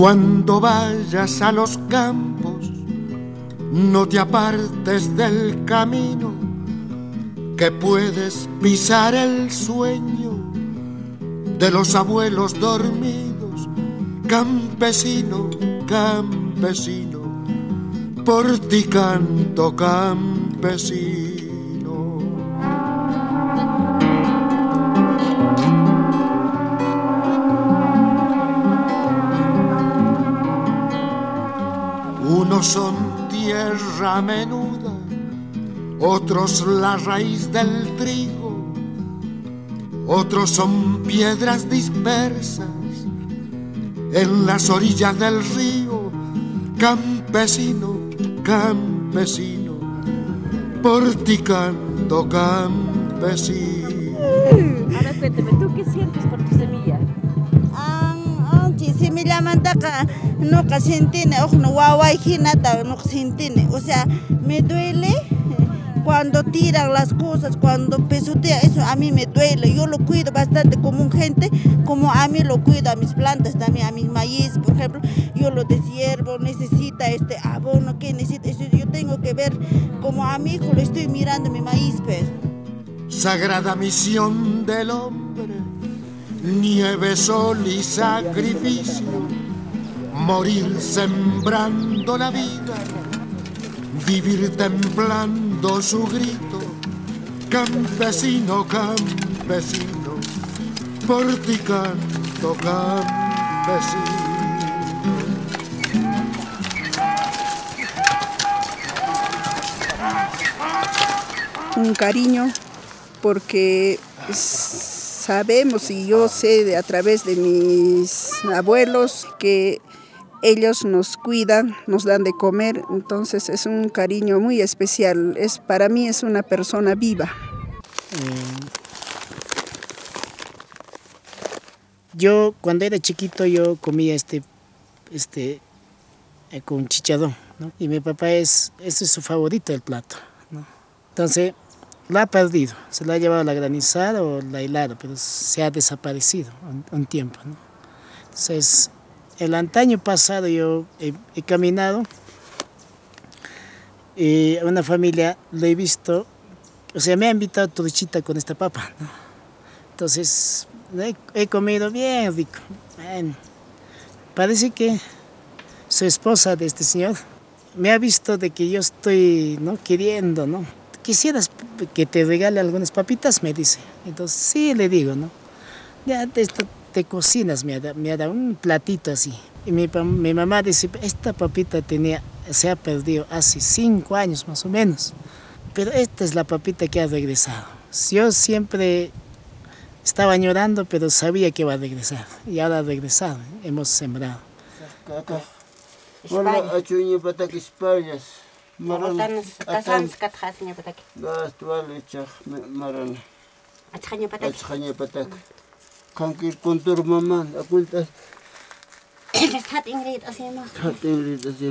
Cuando vayas a los campos, no te apartes del camino, que puedes pisar el sueño de los abuelos dormidos, campesino, campesino, por ti canto campesino. Son tierra menuda, otros la raíz del trigo, otros son piedras dispersas en las orillas del río, campesino, campesino, por ti canto campesino. Ahora cuéntame, ¿tú qué sientes por tu semilla? Similamantaka nuqa sintini uqnu wawayhinata nuqa sintini o sea me duele cuando tiran las cosas, cuando pesotea, eso a mí me duele. Yo lo cuido bastante como un gente, como a mí lo cuido a mis plantas también, a mis maíz, por ejemplo. Yo lo deshiervo, necesita este abono, que necesita? Eso yo tengo que ver como a mi hijo lo estoy mirando mi maíz, pues. Sagrada misión del hombre nieve, sol y sacrificio, morir sembrando la vida, vivir temblando su grito, campesino, campesino, por ti canto campesino. Un cariño porque sabemos y yo sé a través de mis abuelos que ellos nos cuidan, nos dan de comer, entonces es un cariño muy especial. Es, para mí es una persona viva. Eh, yo cuando era chiquito yo comía este, este eh, con y mi papá es, ese es su favorito el plato. Entonces la ha perdido, se la ha llevado la granizada o la hilada, pero se ha desaparecido un, tiempo. ¿no? Entonces, el antaño pasado yo he, caminado y a una familia lo he visto, o sea, me ha invitado turichita con esta papa. ¿no? Entonces, he, comido bien rico. Bueno, parece que su esposa de este señor me ha visto de que yo estoy ¿no? queriendo, ¿no? quisieras que te regale algunas papitas, me dice. Entonces, sí, le digo, ¿no? Ya te, te cocinas, me ha, me dado un platito así. Y mi, mi, mamá dice, esta papita tenía, se ha perdido hace cinco años más o menos. Pero esta es la papita que ha regresado. Yo siempre estaba llorando, pero sabía que iba a regresar. Y ahora ha regresado, hemos sembrado. მორალ დასანსკად ხასნებოდა ლასტვალეჩახ მორალ. აცხანებოდა აცხანებოდა კანკირ კონტურ მამან აკულტა ეს თატინგრით ასე მა თატინგრით ასე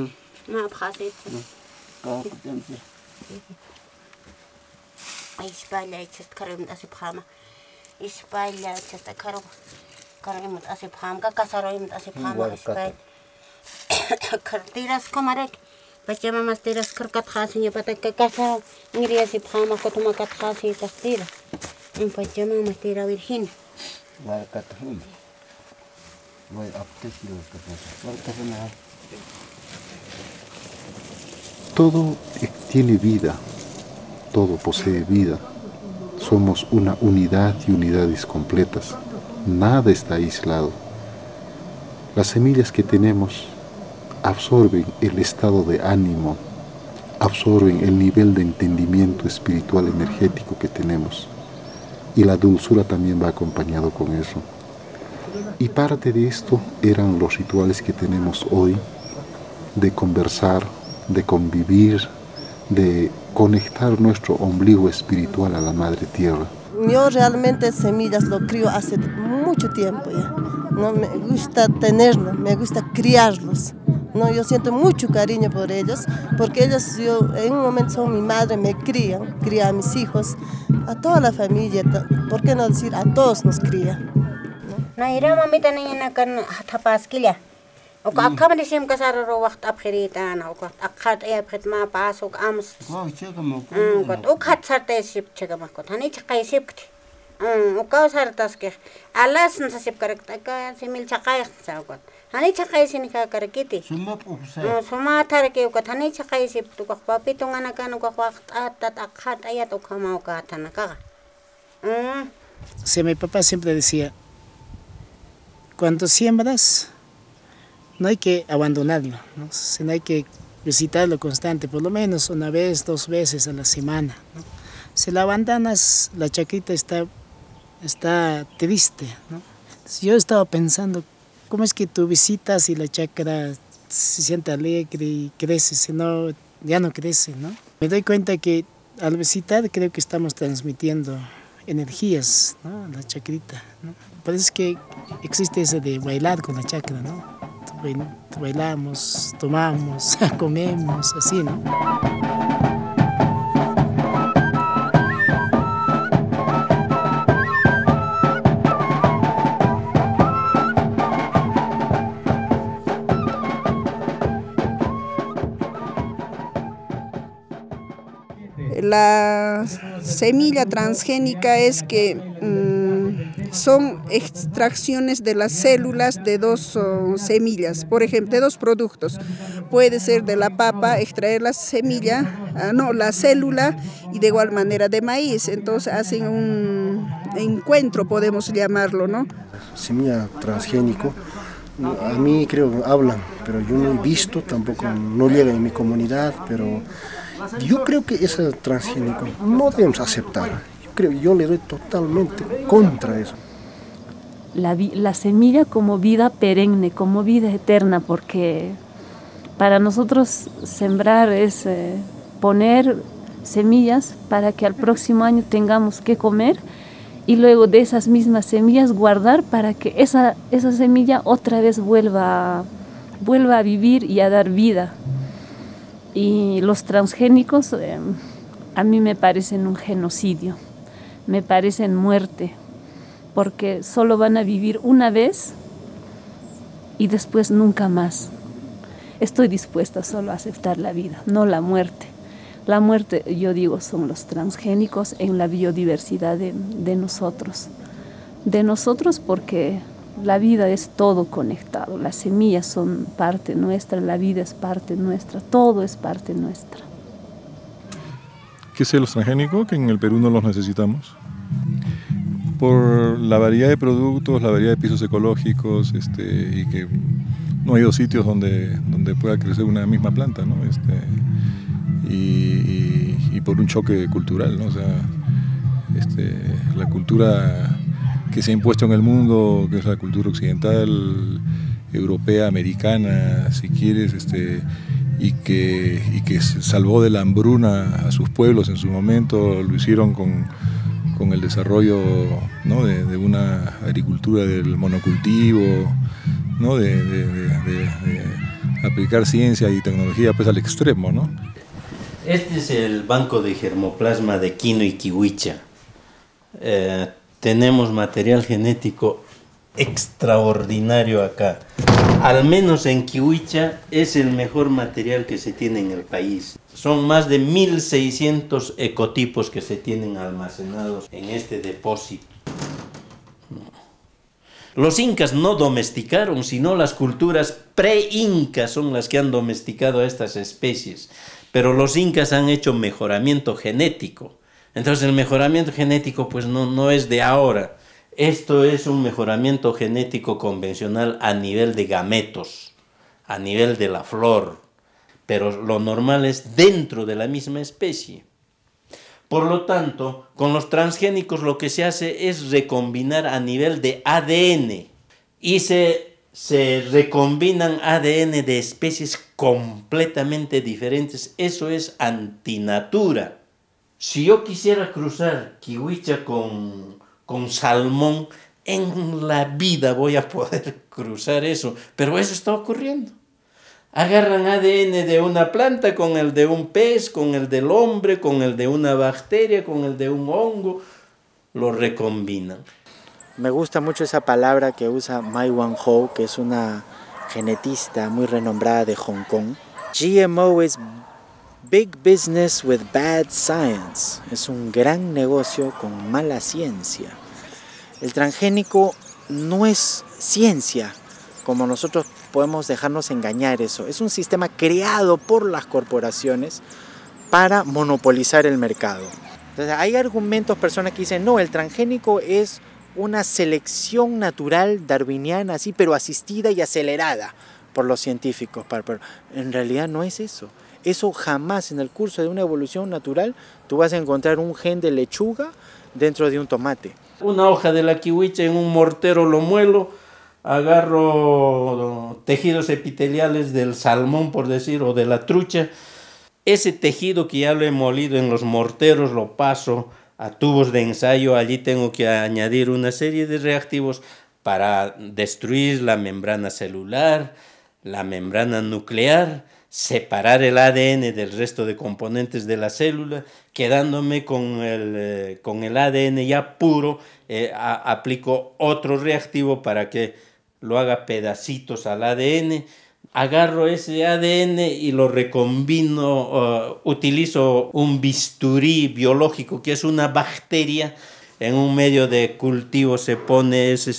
მა აფხაზეთ გააკუტემზე ისპალია ჩესტ ქარემ ასე ფხამა ისპალია ჩესტ ქარემ ქარემ ასე ფხამკა გასარო იმ ასე ფხამა ისპალია ქრდირას კომარეკ im asip hama ispalya. Tiras komarek. Pachamamas tiras karkat khasi pata kakasa ngriya si. Un pachamamas tira virgin. Wal kat Todo tiene vida, todo posee vida. Somos una unidad y unidades completas. Nada está aislado. Las semillas que tenemos absorben el estado de ánimo, absorben el nivel de entendimiento espiritual energético que tenemos. Y la dulzura también va acompañado con eso. Y parte de esto eran los rituales que tenemos hoy de conversar, de convivir, de conectar nuestro ombligo espiritual a la Madre Tierra. Yo realmente semillas lo crío hace mucho tiempo ya. No me gusta tenerlos, me gusta criarlos. No, yo siento mucho cariño por ellos, porque ellos yo, en un momento son mi madre, me crían, crían a mis hijos, a toda la familia, ¿por qué no decir a todos nos cría? No, irá mamita kan kila. O ka ka man sim ka sara ro waqt abkhirita na o ka akhat e abkhit ma pas o ams. Wow, chega mo. Mm ko o khat sarte sip chega ma ko thani chaqay sip kti. Mm o ka sartas ke alas na sa sip karak ta ka simil chaqay sa ko. Hani chaqay sin ka karakiti. Suma. Mm suma tar ke o ka thani chaqay sip tu ka papito nga na kan o ka waqt at at akhat ayat o ka ma o ka tan ka. Mm. Sea, mi papá siempre decía, cuando siembras, no hay que abandonarlo, ¿no? sino hay que visitarlo constante, por lo menos una vez, dos veces a la semana. ¿no? Si la abandonas, la chaquita está, está triste. ¿no? Yo estaba pensando, ¿cómo es que tú visitas y la chacra se siente alegre y crece? Si no, ya no crece. ¿no? Me doy cuenta que al visitar creo que estamos transmitiendo energías, ¿no? La chacrita, ¿no? Parece que existe eso de bailar con la chacra, ¿no? Bailamos, tomamos, comemos, así, ¿no? La semilla transgénica es que mmm, son extracciones de las células de dos semillas, por ejemplo, de dos productos. Puede ser de la papa, extraer la semilla, ah, no, la célula y de igual manera de maíz. Entonces hacen un encuentro, podemos llamarlo, ¿no? Semilla transgénico. A mí creo hablan, pero yo no he visto, tampoco no llega en mi comunidad, pero yo creo que ese transgénico no debemos aceptar. Yo creo yo le doy totalmente contra eso. La, la, semilla como vida perenne, como vida eterna, porque para nosotros sembrar es eh, poner semillas para que al próximo año tengamos que comer y luego de esas mismas semillas guardar para que esa, esa semilla otra vez vuelva, vuelva a vivir y a dar vida. Y los transgénicos eh, a mí me parecen un genocidio, me parecen muerte, porque solo van a vivir una vez y después nunca más. Estoy dispuesta solo a aceptar la vida, no la muerte. La muerte, yo digo, son los transgénicos en la biodiversidad de, de nosotros. De nosotros porque la vida es todo conectado, las semillas son parte nuestra, la vida es parte nuestra, todo es parte nuestra. ¿Qué es el transgénico? Que en el Perú no los necesitamos. Por la variedad de productos, la variedad de pisos ecológicos este, y que no hay dos sitios donde, donde pueda crecer una misma planta, ¿no? Este, y, y, y, por un choque cultural, ¿no? O sea, este, la cultura que se ha impuesto en el mundo, que es la cultura occidental, europea, americana, si quieres, este, y, que, y que salvó de la hambruna a sus pueblos en su momento, lo hicieron con, con el desarrollo ¿no? de, de, una agricultura del monocultivo, ¿no? de, de, aplicar ciencia y tecnología pues, al extremo. ¿no? Este es el banco de germoplasma de Quino y Kiwicha. Eh, tenemos material genético extraordinario acá. Al menos en Kiwicha es el mejor material que se tiene en el país. Son más de 1600 ecotipos que se tienen almacenados en este depósito. Los incas no domesticaron, sino las culturas pre-incas son las que han domesticado a estas especies. Pero los incas han hecho mejoramiento genético. Entonces el mejoramiento genético pues no, no es de ahora. Esto es un mejoramiento genético convencional a nivel de gametos, a nivel de la flor, pero lo normal es dentro de la misma especie. Por lo tanto, con los transgénicos lo que se hace es recombinar a nivel de ADN y se, se recombinan ADN de especies completamente diferentes. Eso es antinatura. Si yo quisiera cruzar Kiwicha con, con salmón, en la vida voy a poder cruzar eso, pero eso está ocurriendo. Agarran ADN de una planta con el de un pez, con el del hombre, con el de una bacteria, con el de un hongo, lo recombinan. Me gusta mucho esa palabra que usa Mai Wan Ho, que es una genetista muy renombrada de Hong Kong. GMO es Big Business with Bad Science. Es un gran negocio con mala ciencia. El transgénico no es ciencia, como nosotros podemos dejarnos engañar eso. Es un sistema creado por las corporaciones para monopolizar el mercado. Entonces, hay argumentos, personas que dicen, no, el transgénico es una selección natural darwiniana, así, pero asistida y acelerada por los científicos. Pero en realidad no es eso. Eso jamás en el curso de una evolución natural tú vas a encontrar un gen de lechuga dentro de un tomate. Una hoja de la kiwicha en un mortero lo muelo, agarro tejidos epiteliales del salmón, por decir, o de la trucha. Ese tejido que ya lo he molido en los morteros lo paso a tubos de ensayo. Allí tengo que añadir una serie de reactivos para destruir la membrana celular, la membrana nuclear, separar el ADN del resto de componentes de la célula, quedándome con el, eh, con el ADN ya puro, eh, aplico otro reactivo para que lo haga pedacitos al ADN, agarro ese ADN y lo recombino, uh, utilizo un bisturí biológico que es una bacteria, en un medio de cultivo se pone ese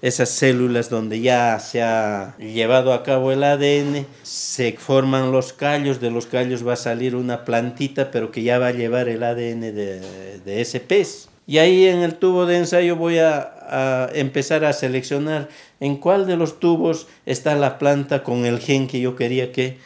esas células donde ya se ha llevado a cabo el ADN, se forman los callos, de los callos va a salir una plantita, pero que ya va a llevar el ADN de, ese pez. Y ahí en el tubo de ensayo voy a, empezar a seleccionar en cuál de los tubos está la planta con el gen que yo quería que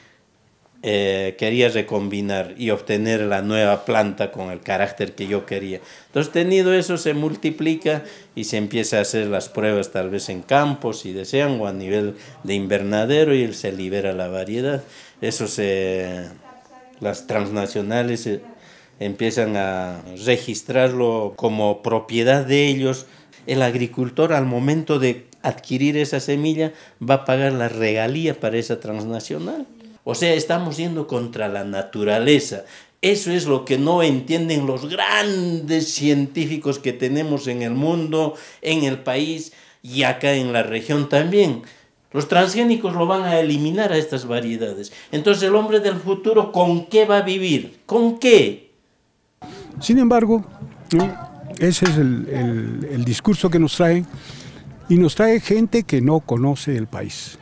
eh, quería recombinar y obtener la nueva planta con el carácter que yo quería. Entonces, tenido eso, se multiplica y se empieza a hacer las pruebas tal vez en campo, si desean, o a nivel de invernadero y se libera la variedad. Eso se, las transnacionales eh, empiezan a registrarlo como propiedad de ellos. El agricultor al momento de adquirir esa semilla va a pagar la regalía para esa transnacional. O sea, estamos yendo contra la naturaleza. Eso es lo que no entienden los grandes científicos que tenemos en el mundo, en el país y acá en la región también. Los transgénicos lo van a eliminar a estas variedades. Entonces el hombre del futuro, ¿con qué va a vivir? ¿Con qué? Sin embargo, ese es el, el discurso que nos trae y nos trae gente que no conoce el país.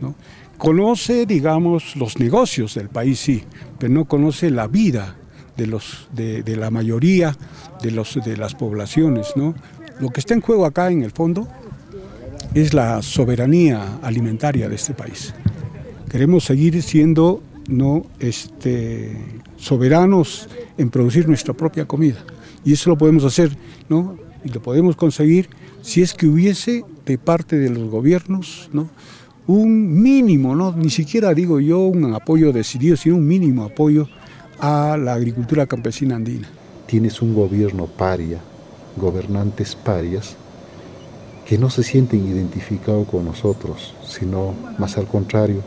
¿no? Conoce, digamos, los negocios del país, sí, pero no conoce la vida de, los, de, la mayoría de, los, de las poblaciones. ¿no? Lo que está en juego acá, en el fondo, es la soberanía alimentaria de este país. Queremos seguir siendo no este, soberanos en producir nuestra propia comida. Y eso lo podemos hacer, ¿no? Y lo podemos conseguir si es que hubiese de parte de los gobiernos, ¿no? Un mínimo, no ni siquiera digo yo un apoyo decidido, sino un mínimo apoyo a la agricultura campesina andina. Tienes un gobierno paria, gobernantes parias, que no se sienten identificados con nosotros, sino más al contrario,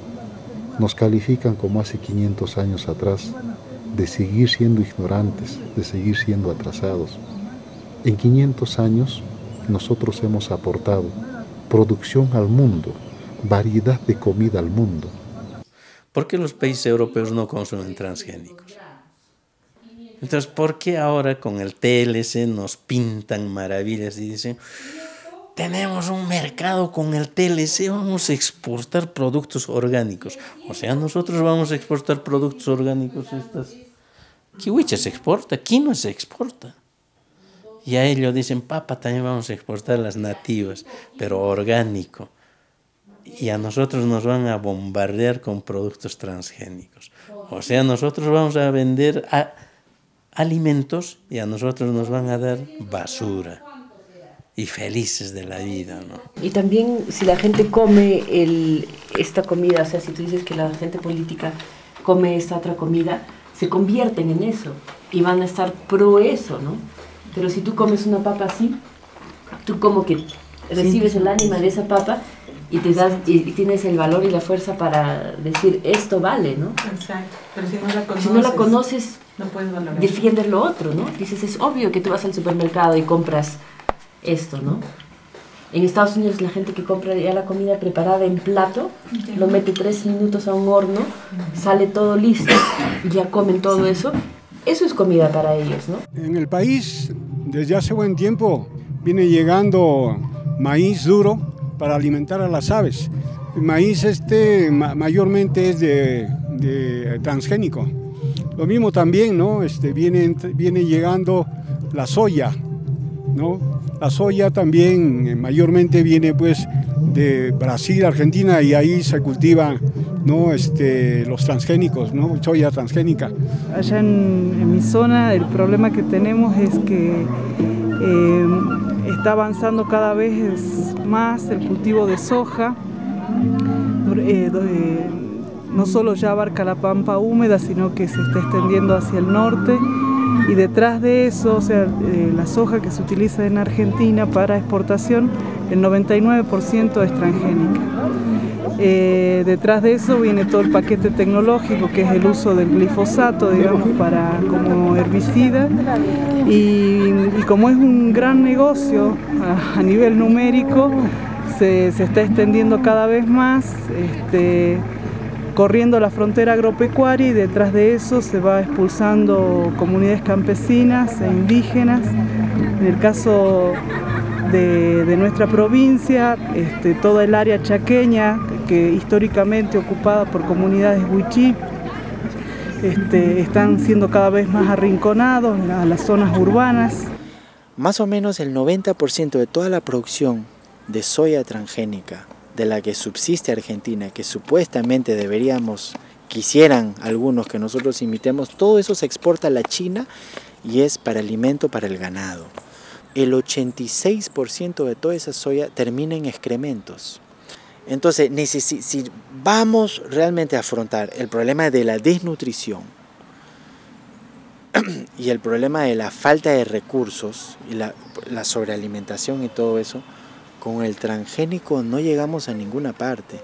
nos califican como hace 500 años atrás, de seguir siendo ignorantes, de seguir siendo atrasados. En 500 años nosotros hemos aportado producción al mundo, variedad de comida al mundo. ¿Por qué los países europeos no consumen transgénicos? Entonces, ¿por qué ahora con el TLC nos pintan maravillas y dicen, tenemos un mercado con el TLC, vamos a exportar productos orgánicos? O sea, nosotros vamos a exportar productos orgánicos estas. Kiwicha se exporta, no se exporta. Y a ellos dicen, papa, también vamos a exportar las nativas, pero orgánico y a nosotros nos van a bombardear con productos transgénicos. O sea, nosotros vamos a vender alimentos y a nosotros nos van a dar basura. Y felices de la vida, ¿no? Y también si la gente come el, esta comida, o sea, si tú dices que la gente política come esta otra comida, se convierten en eso y van a estar pro eso, ¿no? Pero si tú comes una papa así, tú como que recibes el ánima de esa papa y te das y tienes el valor y la fuerza para decir esto vale, ¿no? Exacto. Pero si no la conoces, si no la conoces no puedes valorar. defiendes lo otro, ¿no? Dices, es obvio que tú vas al supermercado y compras esto, ¿no? En Estados Unidos la gente que compra ya la comida preparada en plato, lo mete tres minutos a un horno, sale todo listo, ya comen todo eso. Eso es comida para ellos, ¿no? En el país, desde hace buen tiempo, viene llegando maíz duro para alimentar a las aves. El maíz este mayormente es de, de, transgénico. Lo mismo también, ¿no? Este, viene, viene llegando la soya, ¿no? La soya también eh, mayormente viene pues de Brasil, Argentina y ahí se cultivan ¿no? este, los transgénicos, ¿no? soya transgénica. Allá en, mi zona el problema que tenemos es que eh, está avanzando cada vez más el cultivo de soja. Eh, no solo ya abarca la pampa húmeda, sino que se está extendiendo hacia el norte y detrás de eso, o sea, eh, la soja que se utiliza en Argentina para exportación, el 99% es transgénica. Eh, detrás de eso viene todo el paquete tecnológico, que es el uso del glifosato, digamos, para, como herbicida. Y, como es un gran negocio a, nivel numérico, se, se, está extendiendo cada vez más. Este, corriendo la frontera agropecuaria y detrás de eso se va expulsando comunidades campesinas e indígenas. En el caso de, nuestra provincia, este, toda el área chaqueña, que históricamente ocupada por comunidades huichí, este, están siendo cada vez más arrinconados a las zonas urbanas. Más o menos el 90% de toda la producción de soya transgénica de la que subsiste Argentina, que supuestamente deberíamos, quisieran algunos que nosotros imitemos, todo eso se exporta a la China y es para alimento para el ganado. El 86% de toda esa soya termina en excrementos. Entonces, si vamos realmente a afrontar el problema de la desnutrición y el problema de la falta de recursos y la, la sobrealimentación y todo eso, con el transgénico no llegamos a ninguna parte.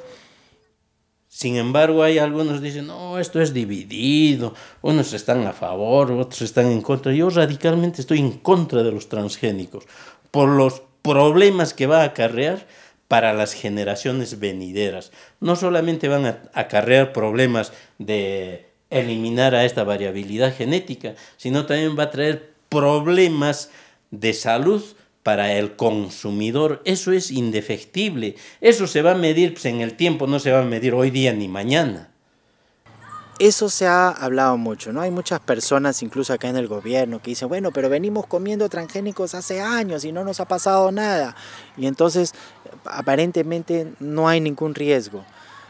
Sin embargo, hay algunos que dicen, no, esto es dividido, unos están a favor, otros están en contra. Yo radicalmente estoy en contra de los transgénicos, por los problemas que va a acarrear para las generaciones venideras. No solamente van a acarrear problemas de eliminar a esta variabilidad genética, sino también va a traer problemas de salud para el consumidor, eso es indefectible. Eso se va a medir pues, en el tiempo, no se va a medir hoy día ni mañana. Eso se ha hablado mucho, ¿no? Hay muchas personas, incluso acá en el gobierno, que dicen, bueno, pero venimos comiendo transgénicos hace años y no nos ha pasado nada. Y entonces, aparentemente, no hay ningún riesgo.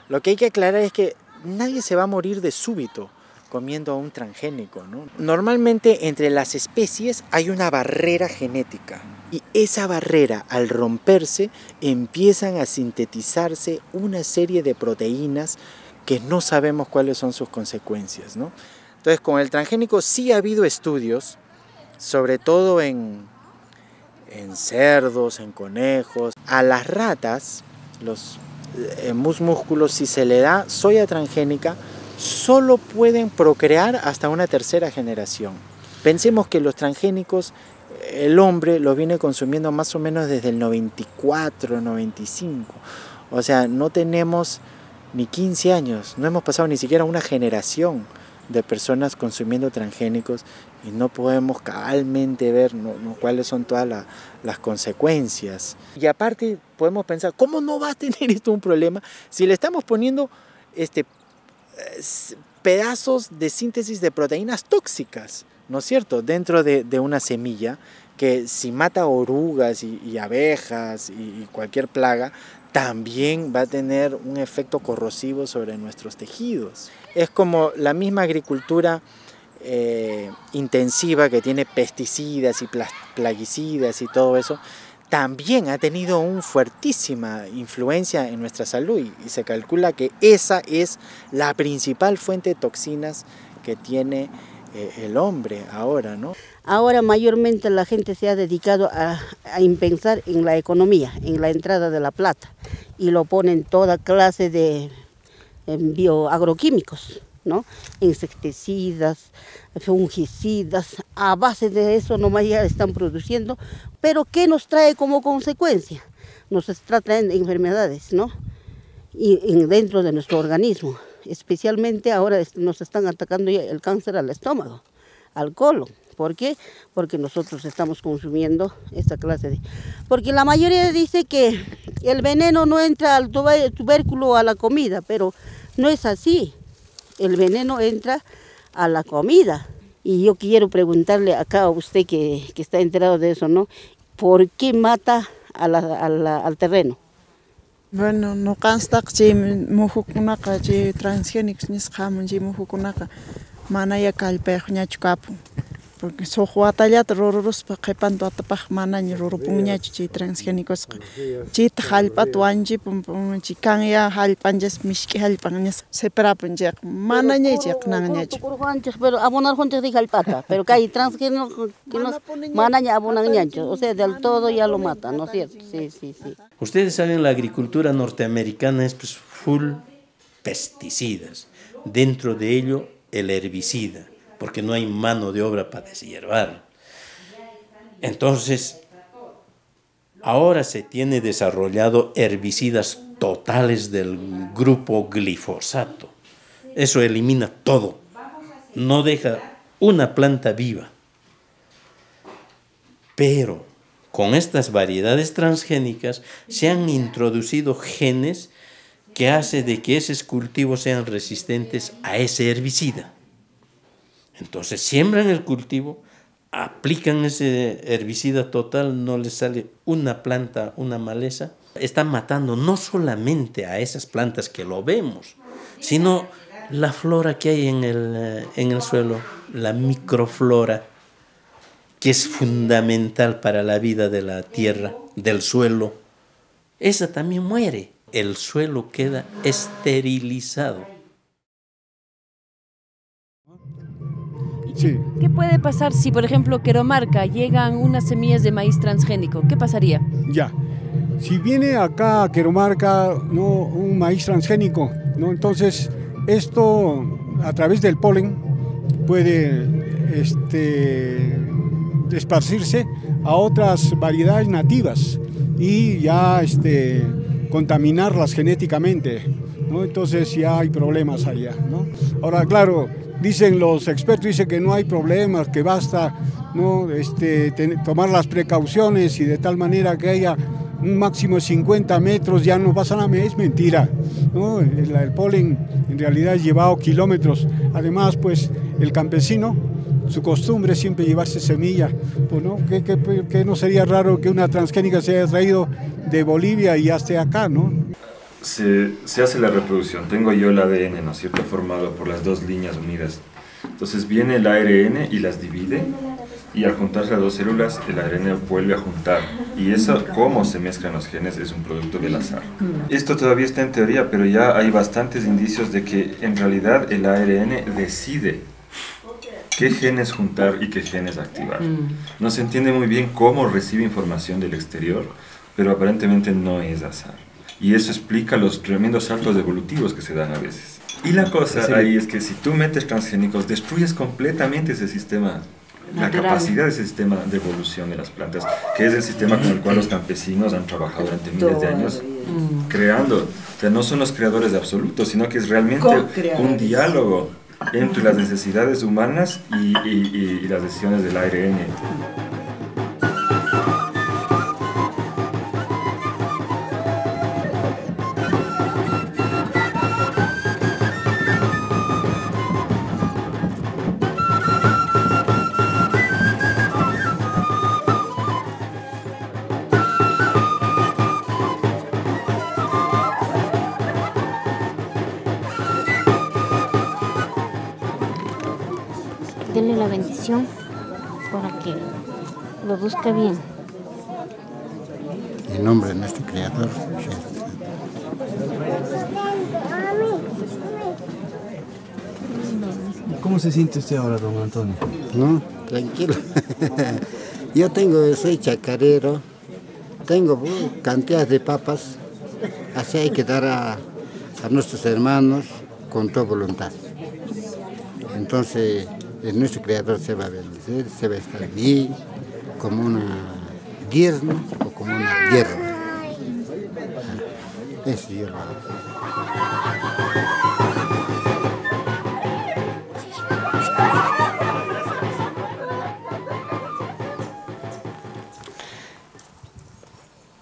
Lo que hay que aclarar es que nadie se va a morir de súbito comiendo un transgénico, ¿no? Normalmente entre las especies hay una barrera genética y esa barrera, al romperse, empiezan a sintetizarse una serie de proteínas que no sabemos cuáles son sus consecuencias. ¿no? Entonces, con el transgénico sí ha habido estudios, sobre todo en, en cerdos, en conejos. A las ratas, los eh, músculos, si se le da soya transgénica, solo pueden procrear hasta una tercera generación. Pensemos que los transgénicos el hombre lo viene consumiendo más o menos desde el 94, 95. O sea, no tenemos ni 15 años, no hemos pasado ni siquiera una generación de personas consumiendo transgénicos y no podemos cabalmente ver cuáles son todas las consecuencias. Y aparte podemos pensar, ¿cómo no va a tener esto un problema si le estamos poniendo este, pedazos de síntesis de proteínas tóxicas? ¿no es cierto?, dentro de, una semilla que si mata orugas y, abejas y, cualquier plaga, también va a tener un efecto corrosivo sobre nuestros tejidos. Es como la misma agricultura eh, intensiva que tiene pesticidas y plaguicidas y todo eso, también ha tenido una fuertísima influencia en nuestra salud y se calcula que esa es la principal fuente de toxinas que tiene el hombre ahora, ¿no? Ahora mayormente la gente se ha dedicado a, a pensar en la economía, en la entrada de la plata, y lo ponen toda clase de bioagroquímicos, ¿no? insecticidas, fungicidas, a base de eso nomás ya están produciendo, pero ¿qué nos trae como consecuencia? nos trayendo enfermedades, ¿no? Y dentro de nuestro organismo. Especialmente ahora nos están atacando el cáncer al estómago, al colon. ¿Por qué? Porque nosotros estamos consumiendo esta clase de... Porque la mayoría dice que el veneno no entra al tubérculo o a la comida, pero no es así. El veneno entra a la comida. Y yo quiero preguntarle acá a usted que, está enterado de eso, ¿no? ¿Por qué mata al terreno? Bueno, nuqanchik chay muhukunaqa chay transgénicos nisqaman chay muhukunaqa. Manaya kallpayuq ñachu kapun porque suq watallata rururuspa qhipantu atapaq manaña rurupunñachu chay transgénicosqa chayta hallp'ata wanchipun pun chay kanya hallp'anchas mishk'i hallp'an nisqa separapun chayqa manaña chayqa nanñachu Juanchik, pero abonar juntos de calpata, pero hay transgénicos que nos manaña abonan ñancho, o sea, del todo ya lo matan, ¿no es cierto? Sí, sí, sí. Ustedes saben, la agricultura norteamericana es pues, full pesticidas. Dentro de ello, el herbicida, porque no hay mano de obra para deshiervar. Entonces, ahora se tiene desarrollado herbicidas totales del grupo glifosato. Eso elimina todo. No deja una planta viva. Pero con estas variedades transgénicas se han introducido genes que hace de que esos cultivos sean resistentes a ese herbicida. Entonces siembran el cultivo, aplican ese herbicida total, no les sale una planta, una maleza. Están matando no solamente a esas plantas que lo vemos, sino la flora que hay en el, eh, en el suelo, la microflora, que es fundamental para la vida de la tierra, del suelo. Esa también muere. El suelo queda esterilizado. Sí. ¿Qué puede pasar si, por ejemplo, Queromarca llegan unas semillas de maíz transgénico? ¿Qué pasaría? Ya. Si viene acá a Queromarca ¿no? un maíz transgénico, ¿no? entonces esto a través del polen puede este, esparcirse a otras variedades nativas y ya este, contaminarlas genéticamente. ¿no? Entonces ya hay problemas allá. ¿no? Ahora, claro, dicen los expertos dicen que no hay problemas, que basta ¿no? este, tomar las precauciones y de tal manera que haya un máximo de 50 metros, ya no pasa nada, es mentira. ¿no? El, polen en realidad es llevado kilómetros. Además, pues el campesino, su costumbre es siempre llevarse semilla. Pues, ¿no? ¿Qué, qué- qué no sería raro que una transgénica se haya traído de Bolivia y ya esté acá? ¿no? Se, se hace la reproducción. Tengo yo el ADN, ¿no es cierto?, formado por las dos líneas unidas. Entonces viene el ARN y las divide y al juntarse las dos células el ARN vuelve a juntar. Y eso, cómo se mezclan los genes, es un producto del azar. Esto todavía está en teoría, pero ya hay bastantes indicios de que en realidad el ARN decide qué genes juntar y qué genes activar. No se entiende muy bien cómo recibe información del exterior, pero aparentemente no es azar. Y eso explica los tremendos saltos evolutivos que se dan a veces. Y la cosa Sí. ahí es que si tú metes transgénicos, destruyes completamente ese sistema, la Natural. capacidad de ese sistema de evolución de las plantas, que es el sistema con el cual los campesinos han trabajado durante miles de años, creando. O sea, no son los creadores de absolutos, sino que es realmente un diálogo entre las necesidades humanas y, y- y- y las decisiones del ARN. Lo busque bien. En nombre de nuestro Creador. ¿Cómo se siente usted ahora, don Antonio? No, tranquilo. Yo tengo, soy chacarero, tengo cantidad de papas, así hay que dar a, a nuestros hermanos con toda voluntad. Entonces, el nuestro Creador se va a bendecir, se va a estar bien, como una diezmo o como una hierba.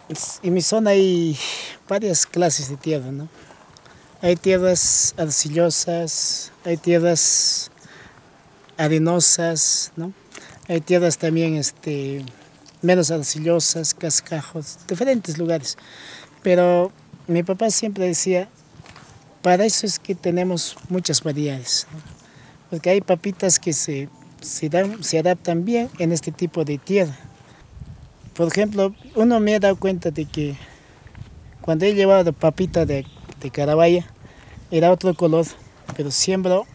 Es- En mi zona hay varias clases de tierra, ¿no? Hay tierras arcillosas, hay tierras arenosas, ¿no? Hay tierras también este, menos arcillosas, cascajos, diferentes lugares. Pero mi papá siempre decía, para eso es que tenemos muchas variedades, porque hay papitas que se, se, dan- se adaptan bien en este tipo de tierra. Por ejemplo, uno me ha dado cuenta de que cuando he llevado papita de, de carabaya, era otro color, pero siembro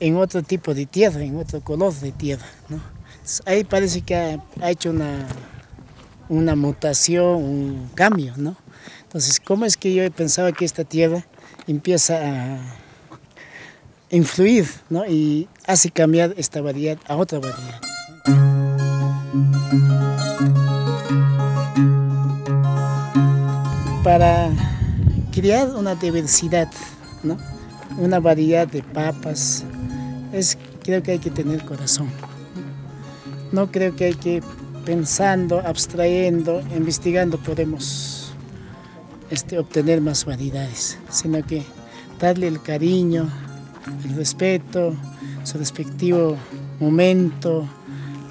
en otro tipo de tierra, en otro color de tierra. ¿no? Ahí parece que ha, ha hecho una, una mutación, un cambio. ¿no? Entonces, ¿cómo es que yo pensaba que esta tierra empieza a influir ¿no? y hace cambiar esta variedad a otra variedad? para crear una diversidad, ¿no? una variedad de papas, es, creo que hay que tener corazón. No creo que hay que pensando, abstrayendo, investigando podemos este, obtener más variedades, sino que darle el cariño, el respeto, su respectivo momento,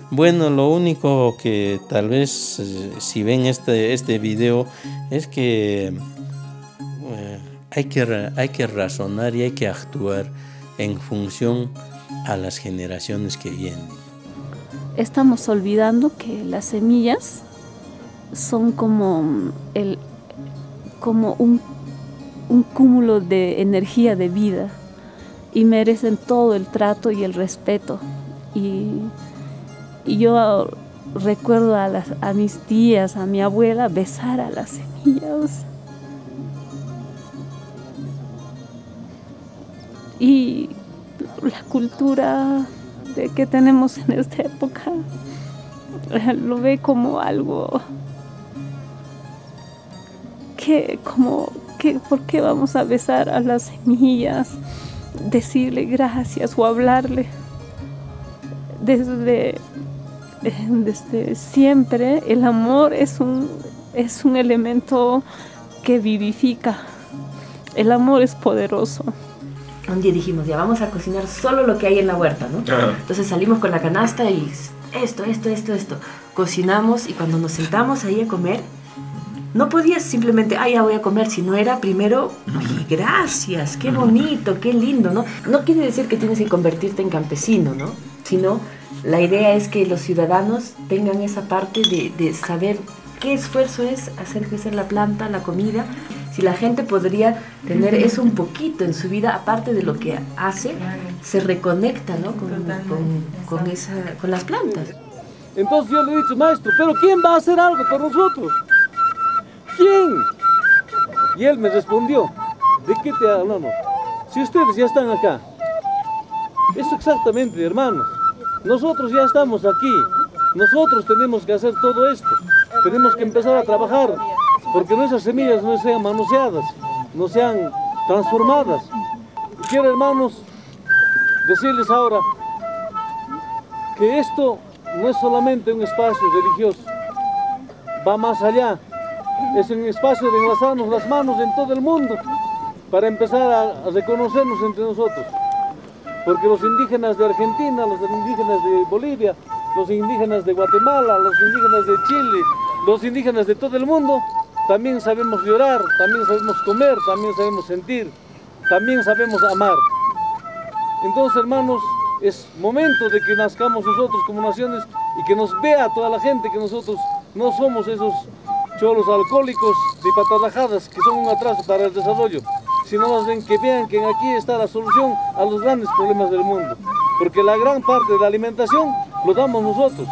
Bueno, lo único que tal vez eh, si ven este, este video es que eh, hay, que hay que razonar y hay que actuar en función a las generaciones que vienen. Estamos olvidando que las semillas son como, el, como un, un cúmulo de energía de vida y merecen todo el trato y el respeto. Y, y yo recuerdo a, las, a mis tías, a mi abuela, besar a las semillas. Y la cultura que tenemos en esta época. Lo ve como algo que como que por qué vamos a besar a las semillas decirle gracias o hablarle desde desde siempre. El amor es un es un elemento que vivifica. El amor es poderoso Un día dijimos, ya vamos a cocinar solo lo que hay en la huerta, ¿no? Ajá. Entonces salimos con la canasta y esto, esto, esto, esto. Cocinamos y cuando nos sentamos ahí a comer, no podías simplemente, ah, ya voy a comer, sino era primero, "Oye, gracias, qué bonito, qué lindo, ¿no? No quiere decir que tienes que convertirte en campesino, ¿no? Sino la idea es que los ciudadanos tengan esa parte de, de saber qué esfuerzo es hacer crecer la planta, la comida. Si la gente podría tener eso un poquito en su vida, aparte de lo que hace, se reconecta ¿no? con, con- con esa, con las plantas. Entonces yo le he dicho, maestro, pero ¿quién va a hacer algo por nosotros? ¿Quién? Y él me respondió, ¿de qué te hablamos? Si ustedes ya están acá. Eso exactamente, hermanos. Nosotros ya estamos aquí. Nosotros tenemos que hacer todo esto. Tenemos que empezar a trabajar porque nuestras semillas no sean manoseadas, no sean transformadas. Quiero, hermanos, decirles ahora que esto no es solamente un espacio religioso, va más allá. Es un espacio de enlazarnos las manos en todo el mundo para empezar a reconocernos entre nosotros. Porque los indígenas de Argentina, los indígenas de Bolivia, los indígenas de Guatemala, los indígenas de Chile, los indígenas de todo el mundo, también sabemos llorar, también sabemos comer, también sabemos sentir, también sabemos amar. Entonces, hermanos, es momento de que nazcamos nosotros como naciones y que nos vea toda la gente que nosotros no somos esos cholos alcohólicos de patalajadas que son un atraso para el desarrollo, sino más bien que vean que aquí está la solución a los grandes problemas del mundo. Porque la gran parte de la alimentación lo damos nosotros.